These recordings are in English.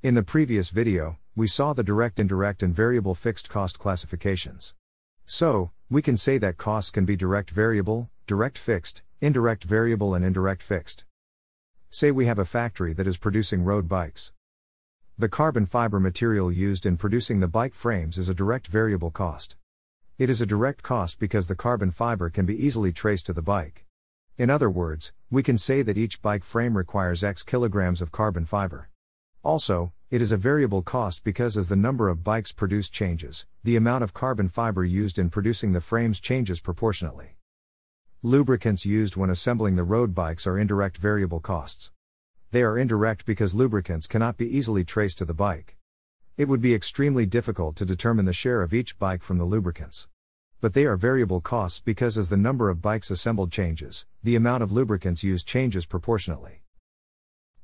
In the previous video, we saw the direct, indirect, and variable fixed cost classifications. So, we can say that costs can be direct variable, direct fixed, indirect variable, and indirect fixed. Say we have a factory that is producing road bikes. The carbon fiber material used in producing the bike frames is a direct variable cost. It is a direct cost because the carbon fiber can be easily traced to the bike. In other words, we can say that each bike frame requires X kilograms of carbon fiber. Also, it is a variable cost because as the number of bikes produced changes, the amount of carbon fiber used in producing the frames changes proportionately. Lubricants used when assembling the road bikes are indirect variable costs. They are indirect because lubricants cannot be easily traced to the bike. It would be extremely difficult to determine the share of each bike from the lubricants. But they are variable costs because as the number of bikes assembled changes, the amount of lubricants used changes proportionately.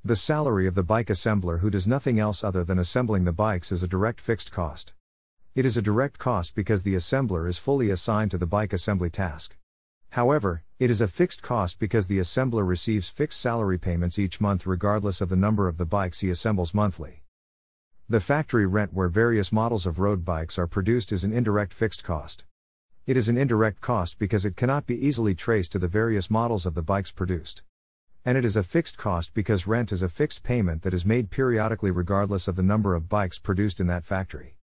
The salary of the bike assembler who does nothing else other than assembling the bikes is a direct fixed cost. It is a direct cost because the assembler is fully assigned to the bike assembly task. However, it is a fixed cost because the assembler receives fixed salary payments each month regardless of the number of the bikes he assembles monthly. The factory rent where various models of road bikes are produced is an indirect fixed cost. It is an indirect cost because it cannot be easily traced to the various models of the bikes produced. And it is a fixed cost because rent is a fixed payment that is made periodically regardless of the number of bikes produced in that factory.